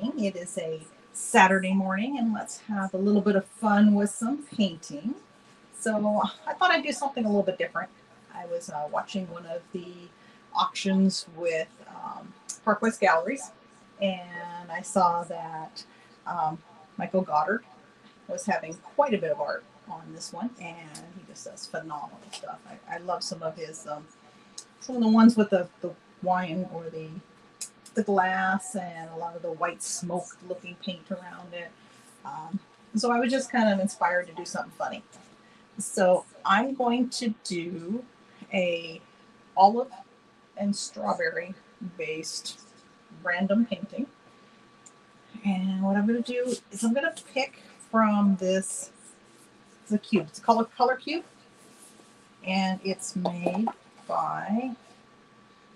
morning. It is a Saturday morning, and let's have a little bit of fun with some painting. So I thought I'd do something a little bit different. I was uh, watching one of the auctions with um, Park West Galleries, and I saw that um, Michael Godard was having quite a bit of art on this one, and he just does phenomenal stuff. I, I love some of his, um, some of the ones with the, the wine or the the glass and a lot of the white smoke looking paint around it. Um, so I was just kind of inspired to do something funny. So I'm going to do a olive and strawberry based random painting. And what I'm going to do is I'm going to pick from this the cube. It's called a color cube, and it's made by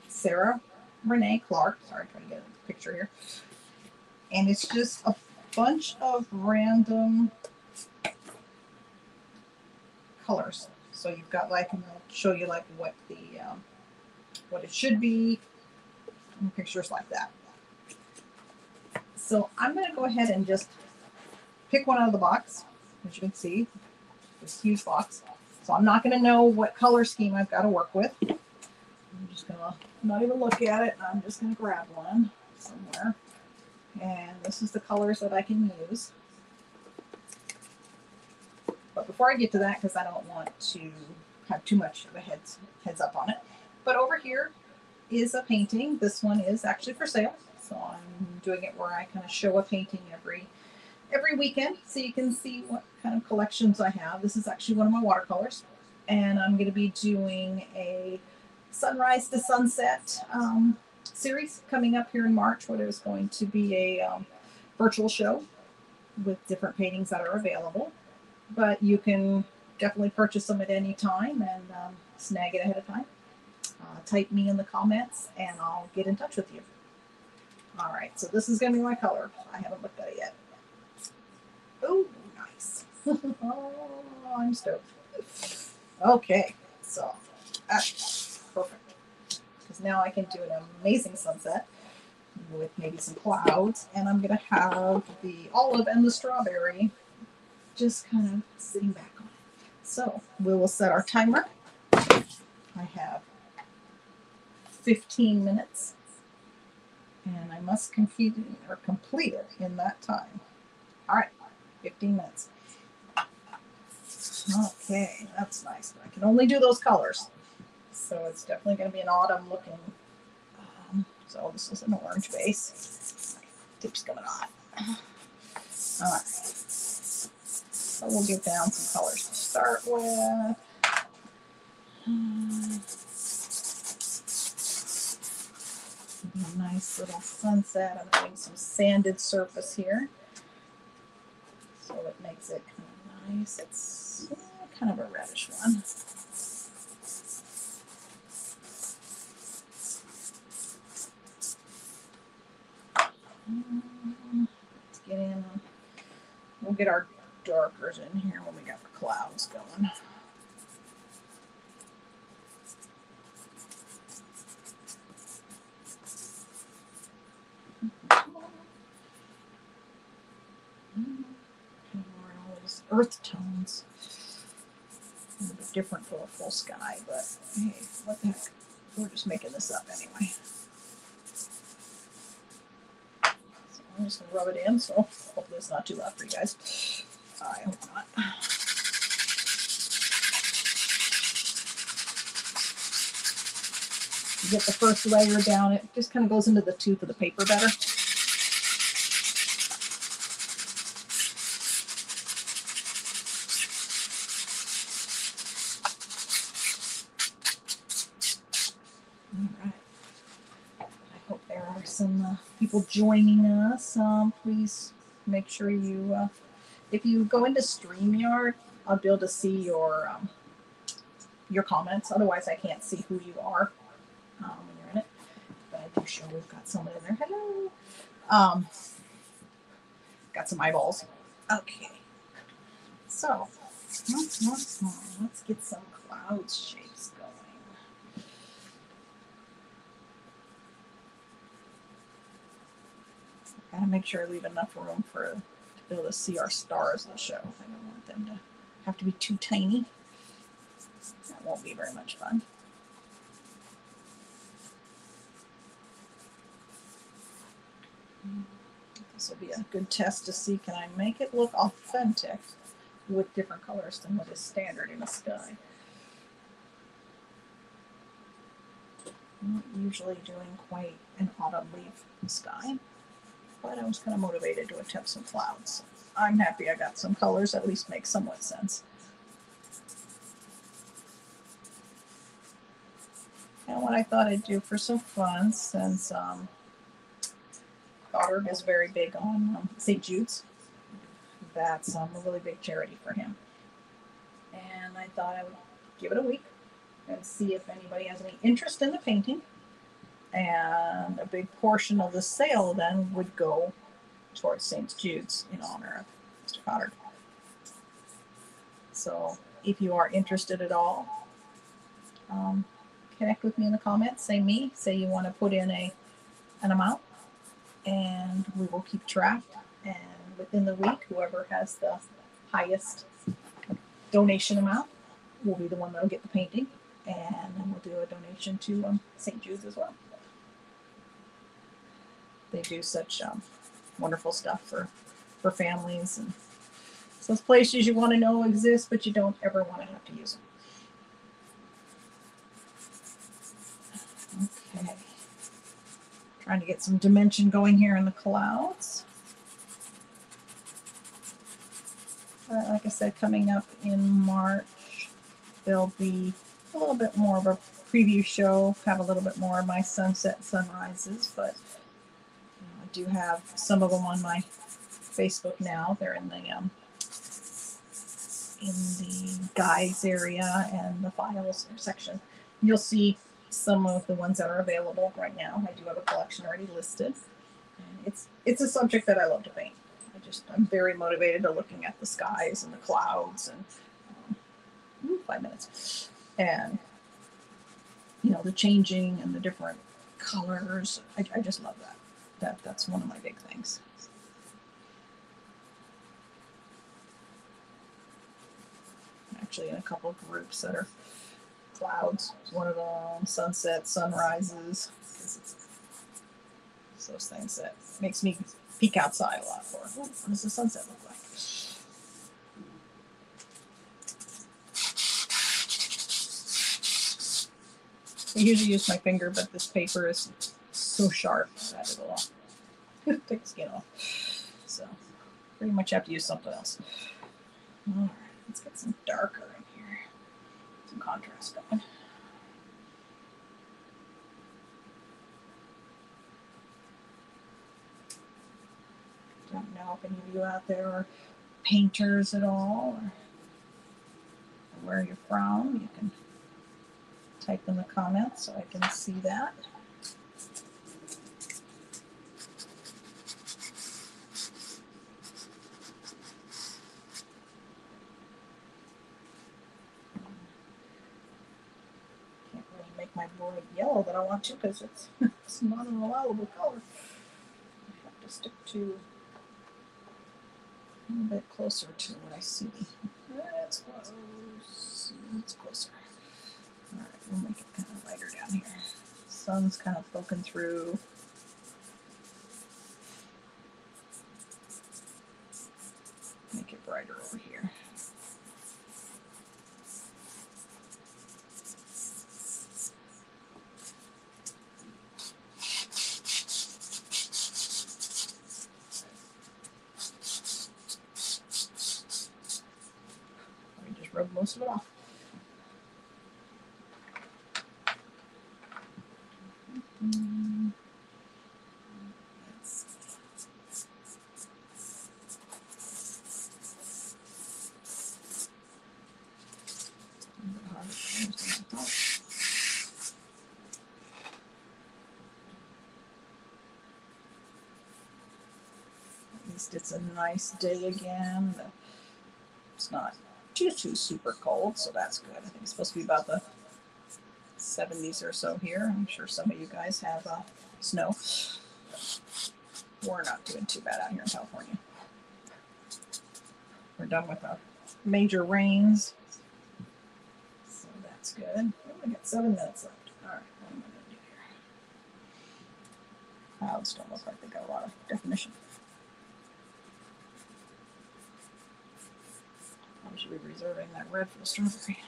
Sarah Renae Clark. Sorry, trying to get a picture here. And it's just a bunch of random colors. So you've got like, and I'll show you like what the um, what it should be, and pictures like that. So I'm going to go ahead and just pick one out of the box, as you can see, this huge box. So I'm not going to know what color scheme I've got to work with. I'm just to not even look at it. I'm just to grab one somewhere. And this is the colors that I can use. But before I get to that, because I don't want to have too much of a heads, heads up on it. But over here is a painting. This one is actually for sale. So I'm doing it where I kind of show a painting every every weekend so you can see what kind of collections I have. This is actually one of my watercolors. And I'm going to be doing a sunrise to sunset um, series coming up here in March where there's going to be a um, virtual show with different paintings that are available. But you can definitely purchase them at any time and um, snag it ahead of time. Uh, type me in the comments and I'll get in touch with you. All right, so this is going to be my color. I haven't looked at it yet. Oh, nice. oh, I'm stoked. Okay, so. Because now I can do an amazing sunset with maybe some clouds. And I'm going to have the olive and the strawberry just kind of sitting back on it. So we will set our timer. I have 15 minutes and I must complete it or complete it in that time. All right, 15 minutes. Okay, that's nice. I can only do those colors. So it's definitely going to be an autumn looking. Um, so this is an orange base. Tips coming on. All right. So we'll get down some colors to start with. A nice little sunset. I'm doing some sanded surface here. So it makes it kind of nice. It's uh, kind of a reddish one. Let's get in. We'll get our darkers in here when we got the clouds going. earth tones. A little bit different for a full sky, but hey, what the heck? We're just making this up anyway. So I'm just gonna rub it in, so hopefully it's not too loud for you guys. I hope not. You get the first layer down, it just kind of goes into the tooth of the paper better. some uh, people joining us. Um, please make sure you, uh, if you go into StreamYard, I'll be able to see your um, your comments. Otherwise, I can't see who you are um, when you're in it. But I do show we've got someone in there. Hello. Um, got some eyeballs. Okay. So, let's get some clouds shapes gotta make sure I leave enough room for to be able to see our stars of the show. I don't want them to have to be too tiny. That won't be very much fun. This will be a good test to see can I make it look authentic with different colors than what is standard in the sky. I'm not usually doing quite an autumn leaf sky, but I was kind of motivated to attempt some clouds. I'm happy I got some colors at least make somewhat sense. And what I thought I'd do for some fun, since um, is very big on um, St. Jude's, that's um, a really big charity for him. And I thought I would give it a week and see if anybody has any interest in the painting. And a big portion of the sale then would go towards St. Jude's in honor of Mr. Godard. So if you are interested at all, um, connect with me in the comments. Say me, say you want to put in a an amount, and we will keep track. And within the week, whoever has the highest donation amount will be the one that'll get the painting and then we'll do a donation to um, St. Jude's as well. They do such um, wonderful stuff for for families and those places you want to know exist, but you don't ever want to have to use them. Okay, trying to get some dimension going here in the clouds. But like I said, coming up in March, there'll be a little bit more of a preview show, have a little bit more of my sunset sunrises, but do have some of them on my Facebook now. They're in the um, in the guides area and the files section. You'll see some of the ones that are available right now. I do have a collection already listed. It's it's a subject that I love to paint. I just I'm very motivated to looking at the skies and the clouds and um, ooh, five minutes and you know the changing and the different colors. I, I just love that. That that's one of my big things. Actually, in a couple of groups that are clouds. One of them sunset, sunrises. It's those things that makes me peek outside a lot for. What does the sunset look like? I usually use my finger, but this paper is so sharp that it'll take skin off. So pretty much have to use something else. All right, let's get some darker in here. Some contrast going. Don't know if any of you out there are painters at all or where you're from. You can type in the comments so I can see that. Can't really make my board yellow that I want to because it's, it's not an allowable color. I have to stick to a little bit closer to what I see. That's close. It's closer. All right, we'll make it kind of lighter down here. Sun's kind of poking through. Make it brighter over here. Let me just rub most of. At least it's a nice day again. It's not too too super cold, so that's good. I think it's supposed to be about the 70s or so here. I'm sure some of you guys have uh, snow. we're not doing too bad out here in California. We're done with the major rains. So that's good. Oh, we got seven minutes left. All right, what am I gonna do here? Clouds don't look like they got a lot of definition. I should be reserving that red for the strawberry.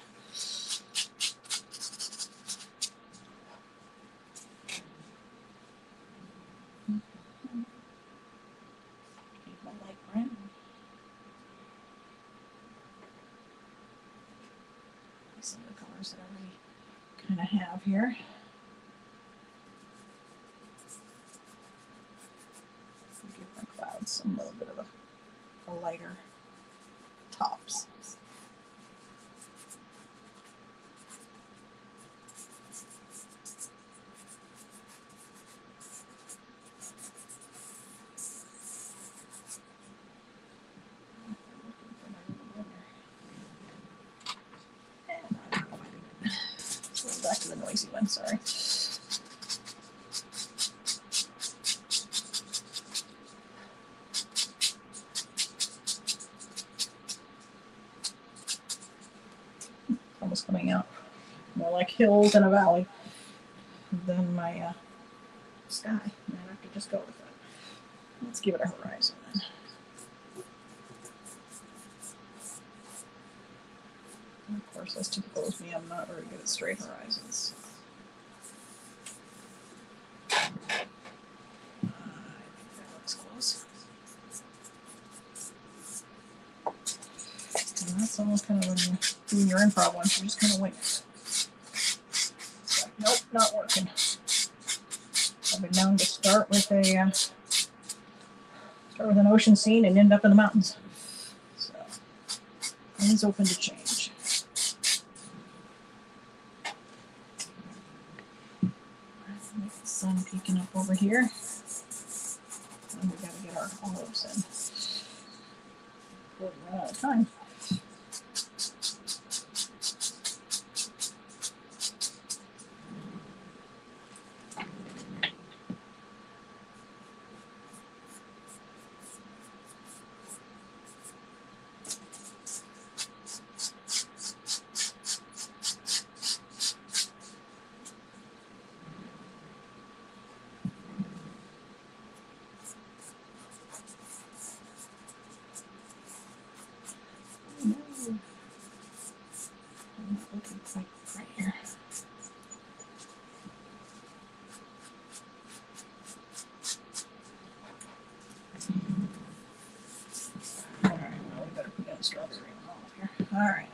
Some of the colors that I kind of have here. Give my clouds some little bit of a, a lighter tops. So back to the noisy one, sorry. Almost coming out more like hills and a valley than my uh, sky. I have to just go with it. Let's give it a horizon then. And of course, as typical as me, I'm not very good at straight horizons. Uh, I think that looks close. That's almost kind of when you're doing your improv ones, you're just kind of wait. It's like, nope, not working. I've been known to start with a uh, start with an ocean scene and end up in the mountains. So, things open to change. Sun peeking up over here. And we gotta get our olives in. Before we run out of time. No. I'm not looking quite right here. Alright, well, we better put in strawberry and here. Alright.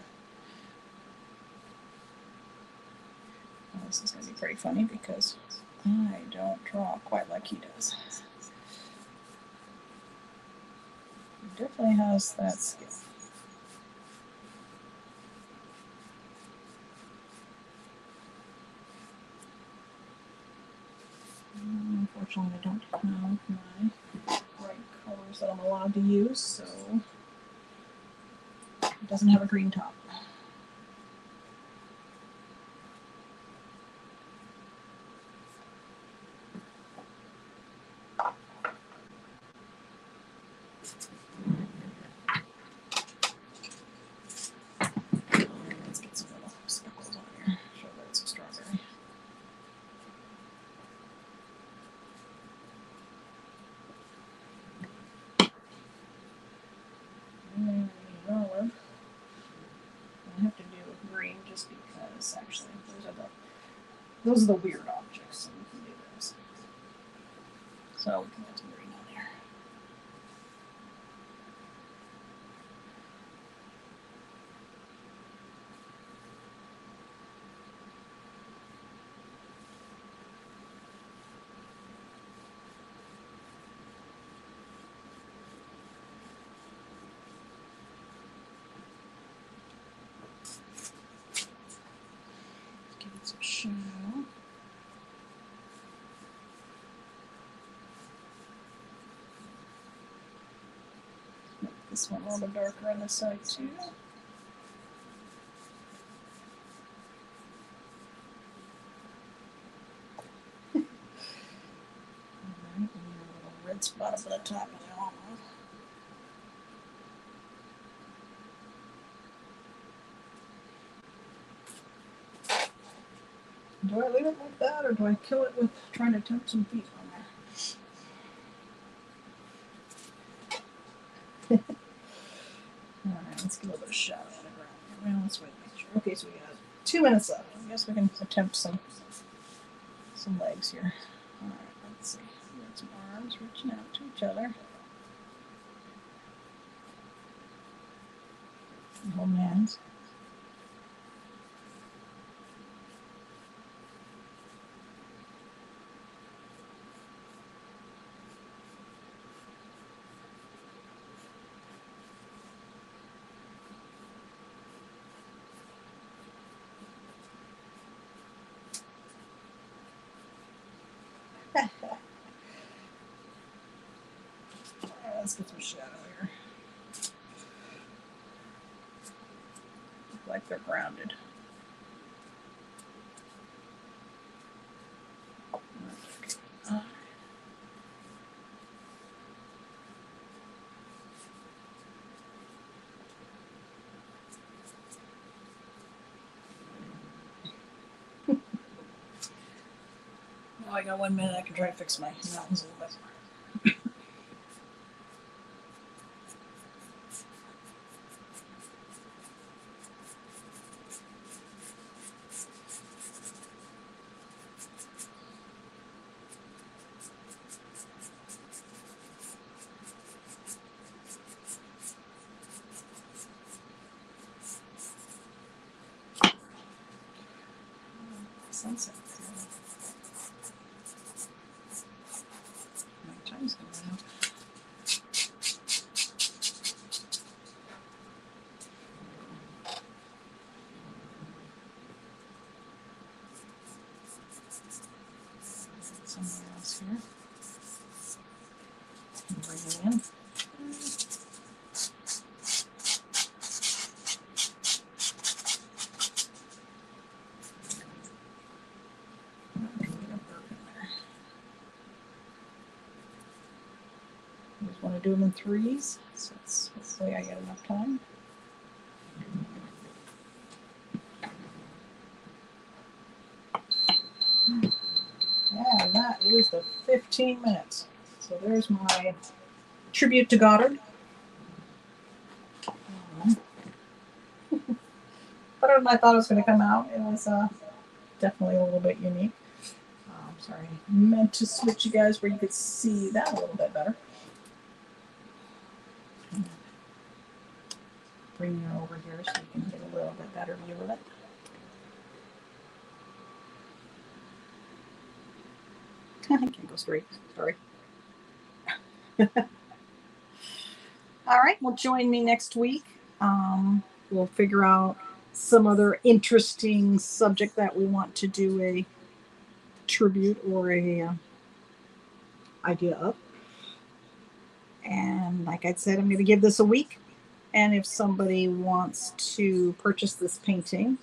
Well, this is going to be pretty funny because I don't draw quite like he does. He definitely has that skill. Mm, Unfortunately, I don't have my right colors that I'm allowed to use, so it doesn't have a green top. Let's get some little speckles on here. Show that it's a strawberry. Mm, olive. I have to do green just because actually those are the those are the weird objects, so we can do get some green on here. Give it some shadow. Make this one a little darker on this side too. Alright, a little red spot the top of the almond. Do I leave it like that or do I kill it with trying to tempt some feet on there? Alright, let's get a little bit of shadow on the ground. let's wait make sure. Okay, so we got two minutes left. I guess we can attempt some some legs here. Alright, let's see. We got some arms reaching out to each other. And holding hands. Alright, let's get some shadow here. Look like they're grounded. I got one minute. I can try to fix my mountains a little bit. Sunset. My time's going out. Somewhere else here. Bring it in. Just want to do them in threes, so it's, hopefully I get enough time. Yeah, and that is the 15 minutes. So there's my tribute to Godard. Better than I thought it was going to come out. It was uh, definitely a little bit unique. Um, sorry, I meant to switch you guys where you could see that a little bit better. Bring you over here so you can get a little bit better view of it. I can't go straight. Sorry. All right. Well, join me next week. Um, we'll figure out some other interesting subject that we want to do a tribute or a uh, idea of. And like I said, I'm going to give this a week. And if somebody wants to purchase this painting,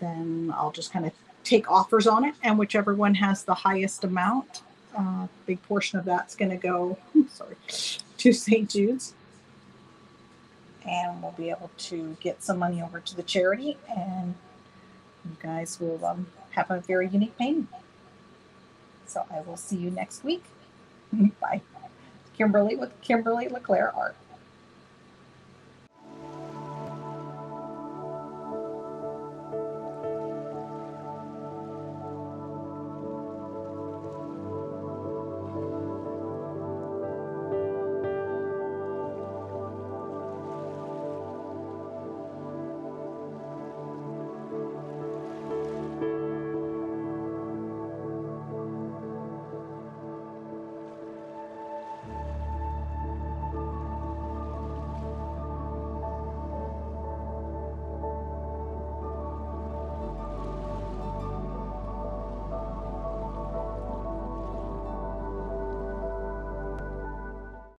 then I'll just kind of take offers on it. And whichever one has the highest amount, a uh, big portion of that's going to go, sorry, to St. Jude's. And we'll be able to get some money over to the charity. And you guys will um, have a very unique painting. So I will see you next week. Bye. Kimberly with Kimberly LeClaire Art.